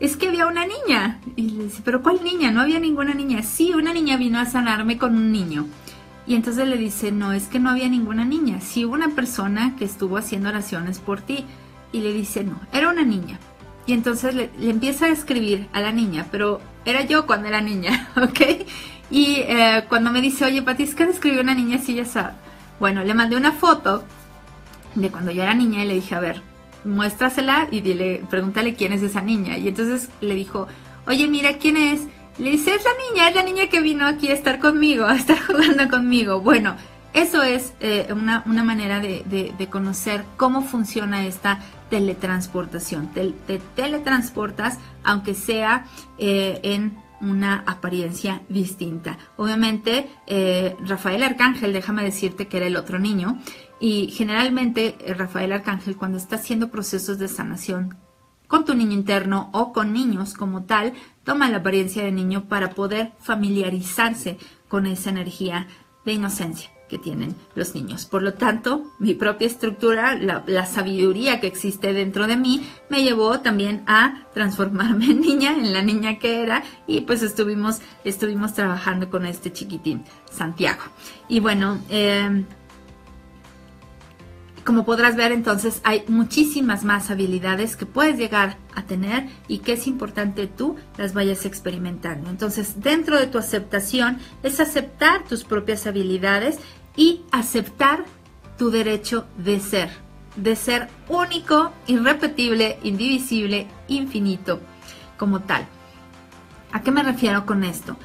Es que había una niña. Y le dice, ¿pero cuál niña? No había ninguna niña. Sí, una niña vino a sanarme con un niño. Y entonces le dice, no, es que no había ninguna niña. Sí hubo una persona que estuvo haciendo oraciones por ti. Y le dice, no, era una niña. Y entonces le, empieza a escribir a la niña, pero era yo cuando era niña, ¿ok? Y eh, cuando me dice, oye, Pati, es que escribió una niña así, ya sabe. Bueno, le mandé una foto de cuando yo era niña y le dije, a ver, muéstrasela y dile, pregúntale quién es esa niña. Y entonces le dijo, oye, mira, ¿quién es? Le dice, es la niña, es la niña que vino aquí a estar conmigo, a estar jugando conmigo. Bueno, eso es eh, una, manera de, conocer cómo funciona esta teletransportación. Te, teletransportas, aunque sea eh, en una apariencia distinta. Obviamente, eh, Rafael Arcángel, déjame decirte que era el otro niño, y generalmente eh, Rafael Arcángel cuando está haciendo procesos de sanación con tu niño interno o con niños como tal, toma la apariencia de niño para poder familiarizarse con esa energía de inocencia que tienen los niños. Por lo tanto, mi propia estructura, la, sabiduría que existe dentro de mí, me llevó también a transformarme en niña, en la niña que era, y pues estuvimos, estuvimos trabajando con este chiquitín, Santiago. Y bueno, eh, como podrás ver entonces hay muchísimas más habilidades que puedes llegar a tener y que es importante tú las vayas experimentando. Entonces dentro de tu aceptación es aceptar tus propias habilidades y aceptar tu derecho de ser, de ser único, irrepetible, indivisible, infinito como tal. ¿A qué me refiero con esto?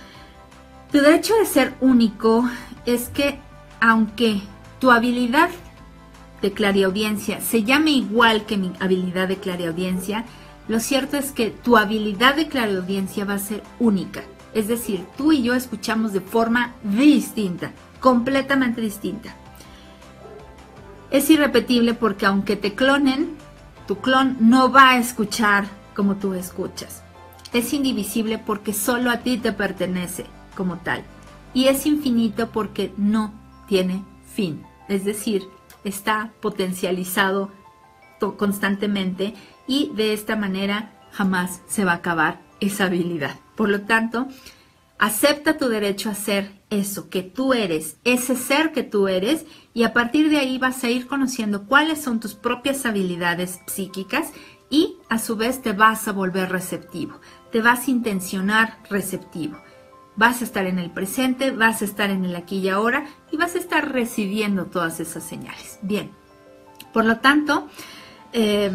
Tu derecho de ser único es que aunque tu habilidad de clariaudiencia se llame igual que mi habilidad de clariaudiencia, lo cierto es que tu habilidad de clariaudiencia va a ser única. Es decir, tú y yo escuchamos de forma distinta, completamente distinta. Es irrepetible porque aunque te clonen, tu clon no va a escuchar como tú escuchas. Es indivisible porque solo a ti te pertenece como tal. Y es infinito porque no tiene fin. Es decir, está potencializado constantemente y de esta manera jamás se va a acabar esa habilidad. Por lo tanto, acepta tu derecho a ser eso que tú eres, ese ser que tú eres, y a partir de ahí vas a ir conociendo cuáles son tus propias habilidades psíquicas y a su vez te vas a volver receptivo, te vas a intencionar receptivo vas a estar en el presente, vas a estar en el aquí y ahora y vas a estar recibiendo todas esas señales. Bien, por lo tanto, eh,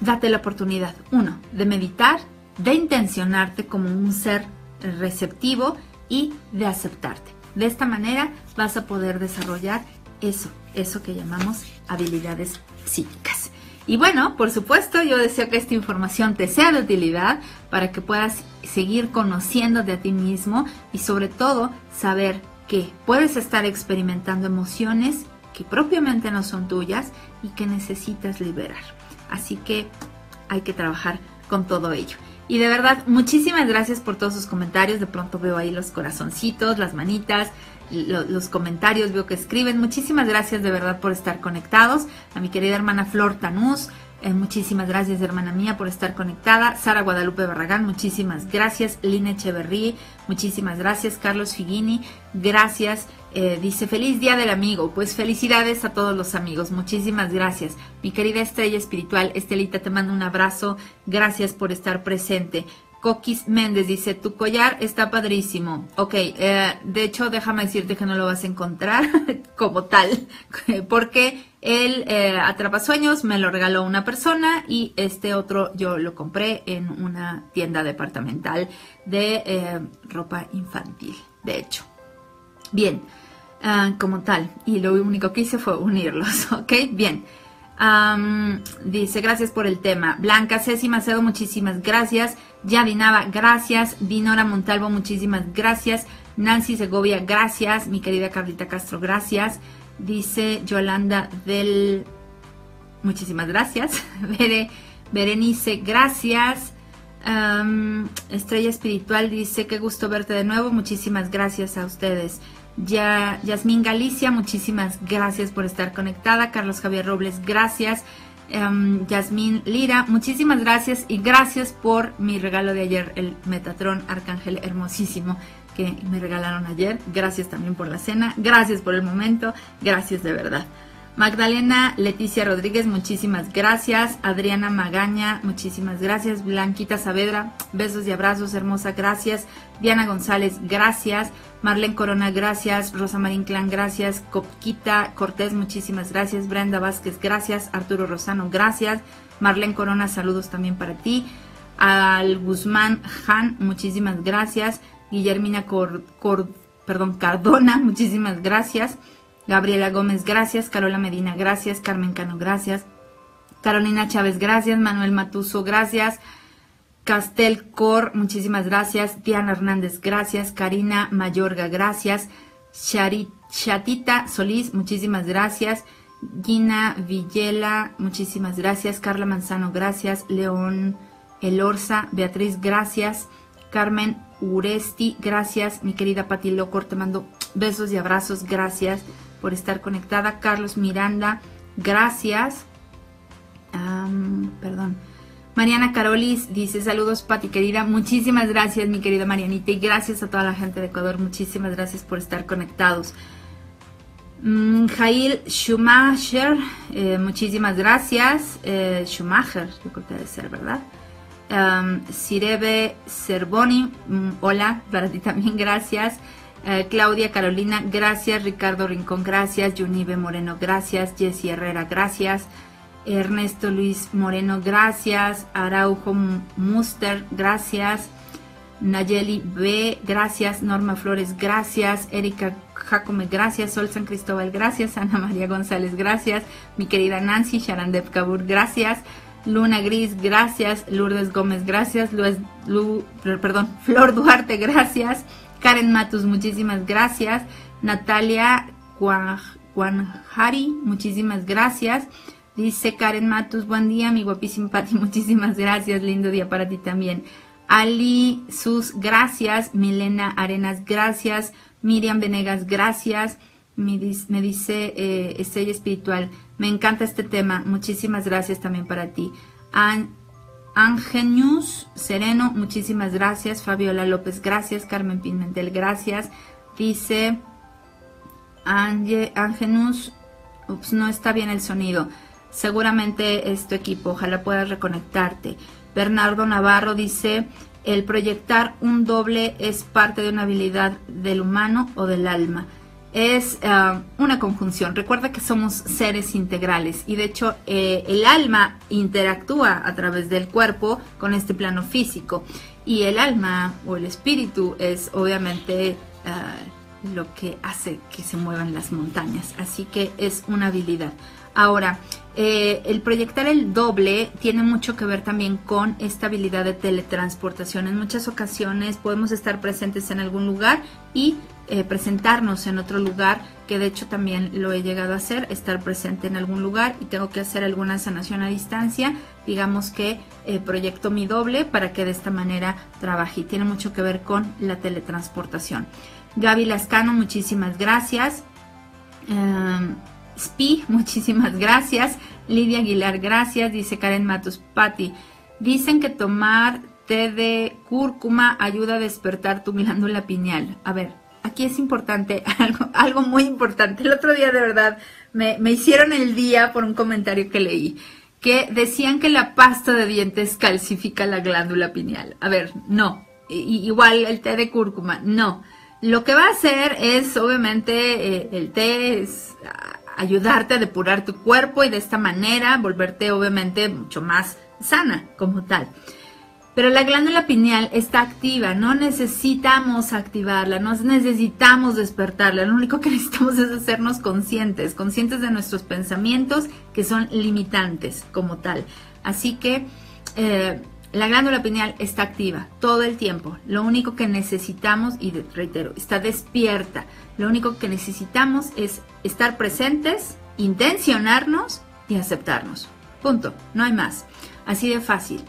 date la oportunidad, uno, de meditar, de intencionarte como un ser receptivo y de aceptarte. De esta manera vas a poder desarrollar eso, eso que llamamos habilidades psíquicas. Y bueno, por supuesto, yo deseo que esta información te sea de utilidad para que puedas seguir conociéndote a ti mismo y sobre todo saber que puedes estar experimentando emociones que propiamente no son tuyas y que necesitas liberar. Así que hay que trabajar con todo ello. Y de verdad, muchísimas gracias por todos sus comentarios. De pronto veo ahí los corazoncitos, las manitas, los comentarios, veo que escriben. Muchísimas gracias de verdad por estar conectados. A mi querida hermana Flor Tanús, eh, muchísimas gracias, hermana mía, por estar conectada. Sara Guadalupe Barragán, muchísimas gracias. Lina Echeverrí, muchísimas gracias. Carlos Figuini, gracias. Eh, dice, feliz día del amigo. Pues felicidades a todos los amigos. Muchísimas gracias. Mi querida estrella espiritual, Estelita, te mando un abrazo. Gracias por estar presente. Coquis Méndez dice, tu collar está padrísimo. Ok, eh, de hecho déjame decirte que no lo vas a encontrar como tal, porque el eh, Atrapasueños me lo regaló una persona y este otro yo lo compré en una tienda departamental de eh, ropa infantil, de hecho. Bien, ah, como tal, y lo único que hice fue unirlos, ok, bien dice, gracias por el tema. Blanca Ceci Macedo, muchísimas gracias. Yadinaba, gracias. Dinora Montalvo, muchísimas gracias. Nancy Segovia, gracias. Mi querida Carlita Castro, gracias. Dice Yolanda del... Muchísimas gracias. Berenice, gracias. Estrella Espiritual dice, qué gusto verte de nuevo. Muchísimas gracias a ustedes. Ya, Yasmín Galicia, muchísimas gracias por estar conectada. Carlos Javier Robles, gracias. Um, Yasmín Lira, muchísimas gracias y gracias por mi regalo de ayer, el Metatron Arcángel hermosísimo que me regalaron ayer. Gracias también por la cena, gracias por el momento, gracias de verdad. Magdalena Leticia Rodríguez, muchísimas gracias. Adriana Magaña, muchísimas gracias. Blanquita Saavedra, besos y abrazos, hermosa, gracias. Diana González, gracias. Marlene Corona, gracias. Rosa Marín Clan, gracias. Coquita Cortés, muchísimas gracias. Brenda Vázquez, gracias. Arturo Rosano, gracias. Marlene Corona, saludos también para ti. Al Guzmán Han, muchísimas gracias. Guillermina perdón, Cardona, muchísimas gracias. Gabriela Gómez, gracias. Carola Medina, gracias. Carmen Cano, gracias. Carolina Chávez, gracias. Manuel Matuso, gracias. Castel Cor, muchísimas gracias. Diana Hernández, gracias. Karina Mayorga, gracias. Chatita Solís, muchísimas gracias. Gina Villela, muchísimas gracias. Carla Manzano, gracias. León Elorza, Beatriz, gracias. Carmen Uresti, gracias. Mi querida Pati Locor, te mando besos y abrazos, gracias por estar conectada. Carlos Miranda, gracias. perdón. Mariana Carolis dice saludos Pati querida, muchísimas gracias mi querida Marianita y gracias a toda la gente de Ecuador, muchísimas gracias por estar conectados. Mm, Jail Schumacher, eh, muchísimas gracias. Eh, Schumacher, yo creo que debe ser, ¿verdad? Um, Sirebe Cervoni, mm, hola, para ti también gracias. Eh, Claudia Carolina, gracias. Ricardo Rincón, gracias. Junibe Moreno, gracias. Jessy Herrera, gracias. Ernesto Luis Moreno, gracias. Araujo Muster, gracias. Nayeli B, gracias. Norma Flores, gracias. Erika Jacome, gracias. Sol San Cristóbal, gracias. Ana María González, gracias. Mi querida Nancy Sharandev Kabur, gracias. Luna Gris, gracias. Lourdes Gómez, gracias. Lu, perdón, Flor Duarte, gracias. Karen Matus, muchísimas gracias. Natalia Juanjari, muchísimas gracias. Dice Karen Matus, buen día, mi guapísima Pati, muchísimas gracias, lindo día para ti también. Ali Sus, gracias. Milena Arenas, gracias. Miriam Venegas, gracias. Me, dice eh, Estrella Espiritual, me encanta este tema, muchísimas gracias también para ti. Angenius Sereno, muchísimas gracias. Fabiola López, gracias. Carmen Pimentel, gracias. Dice Angenius, ups, no está bien el sonido. Seguramente es tu equipo, ojalá puedas reconectarte. Bernardo Navarro dice, el proyectar un doble es parte de una habilidad del humano o del alma es eh, una conjunción. Recuerda que somos seres integrales y de hecho eh, el alma interactúa a través del cuerpo con este plano físico y el alma o el espíritu es obviamente eh, lo que hace que se muevan las montañas. Así que es una habilidad. Ahora, el proyectar el doble tiene mucho que ver también con esta habilidad de teletransportación. En muchas ocasiones podemos estar presentes en algún lugar y eh, presentarnos en otro lugar, que de hecho también lo he llegado a hacer, estar presente en algún lugar y tengo que hacer alguna sanación a distancia, digamos que eh, proyecto mi doble para que de esta manera trabaje y tiene mucho que ver con la teletransportación. Gaby Lascano, muchísimas gracias. Um, Spi, muchísimas gracias. Lidia Aguilar, gracias. Dice Karen Matos, Patti. Dicen que tomar té de cúrcuma ayuda a despertar tu glándula pineal. A ver, aquí es importante, algo, algo muy importante. El otro día de verdad me, hicieron el día por un comentario que leí. que decían que la pasta de dientes calcifica la glándula pineal. A ver, no. igual el té de cúrcuma, no. Lo que va a hacer es, obviamente, eh, el té es ayudarte a depurar tu cuerpo y de esta manera volverte, obviamente, mucho más sana como tal. Pero la glándula pineal está activa, no necesitamos activarla, no necesitamos despertarla, lo único que necesitamos es hacernos conscientes, conscientes de nuestros pensamientos que son limitantes como tal. Así que eh, la glándula pineal está activa todo el tiempo, lo único que necesitamos, y reitero, está despierta, lo único que necesitamos es estar presentes, intencionarnos y aceptarnos. Punto, no hay más. Así de fácil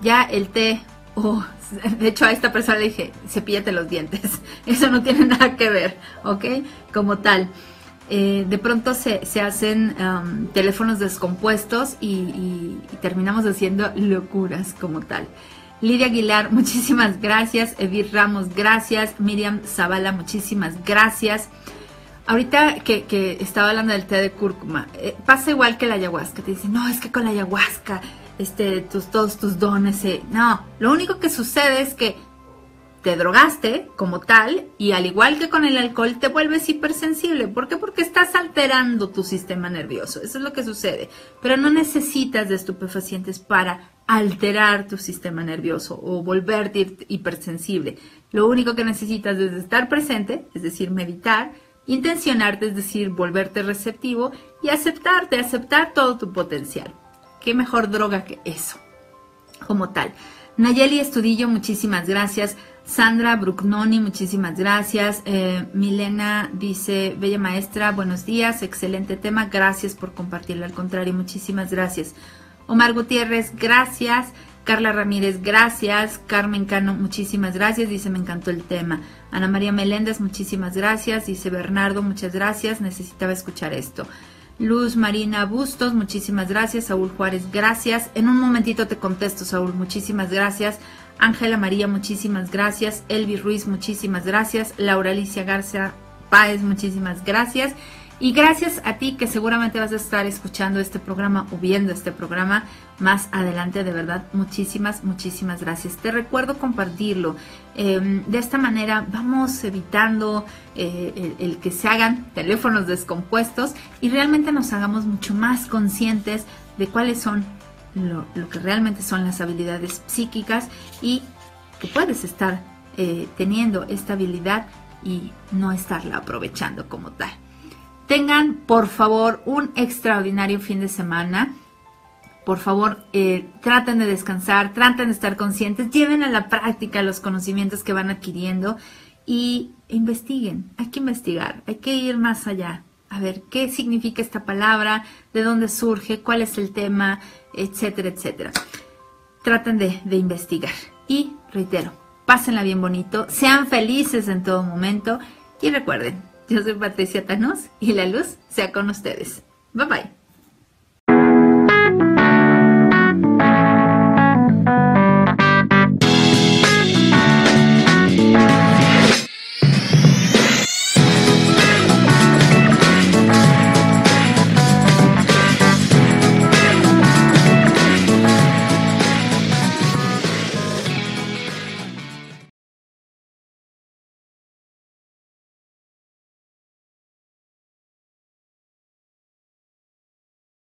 ya el té, oh, de hecho a esta persona le dije, cepíllate los dientes, eso no tiene nada que ver, ¿ok? Como tal. Eh, de pronto se, hacen um, teléfonos descompuestos y, terminamos haciendo locuras como tal. Lidia Aguilar, muchísimas gracias. Edith Ramos, gracias. Miriam Zavala, muchísimas gracias. Ahorita que, estaba hablando del té de cúrcuma, eh, pasa igual que la ayahuasca. Te dicen, no, es que con la ayahuasca este, tus, todos tus dones. No, lo único que sucede es que te drogaste como tal y al igual que con el alcohol te vuelves hipersensible. ¿Por qué? Porque estás alterando tu sistema nervioso. Eso es lo que sucede. Pero no necesitas de estupefacientes para alterar tu sistema nervioso o volverte hipersensible. Lo único que necesitas es estar presente, es decir, meditar, intencionarte, es decir, volverte receptivo y aceptarte, aceptar todo tu potencial. ¿Qué mejor droga que eso? Como tal. Nayeli Estudillo, muchísimas gracias. Sandra Brugnoni, muchísimas gracias. Eh, Milena dice, Bella Maestra, buenos días, excelente tema, gracias por compartirlo. Al contrario, muchísimas gracias. Omar Gutiérrez, gracias. Carla Ramírez, gracias. Carmen Cano, muchísimas gracias. Dice, me encantó el tema. Ana María Meléndez, muchísimas gracias. Dice Bernardo, muchas gracias. Necesitaba escuchar esto. Luz Marina Bustos, muchísimas gracias. Saúl Juárez, gracias. En un momentito te contesto, Saúl, muchísimas gracias. Ángela María, muchísimas gracias. Elvi Ruiz, muchísimas gracias. Laura Alicia García Páez, muchísimas gracias. Y gracias a ti que seguramente vas a estar escuchando este programa o viendo este programa más adelante. De verdad, muchísimas, muchísimas gracias. Te recuerdo compartirlo. Em, de esta manera vamos evitando eh, el, que se hagan teléfonos descompuestos y realmente nos hagamos mucho más conscientes de cuáles son lo, que realmente son las habilidades psíquicas y que puedes estar eh, teniendo esta habilidad y no estarla aprovechando como tal. Tengan, por favor, un extraordinario fin de semana. Por favor, eh, traten de descansar, traten de estar conscientes, lleven a la práctica los conocimientos que van adquiriendo y investiguen. Hay que investigar, hay que ir más allá. A ver, ¿qué significa esta palabra? ¿De dónde surge? ¿Cuál es el tema? Etcétera, etcétera. Traten de, de investigar. Y, reitero, pásenla bien bonito, sean felices en todo momento y recuerden, yo soy Patricia Tanos y la luz sea con ustedes. Bye bye.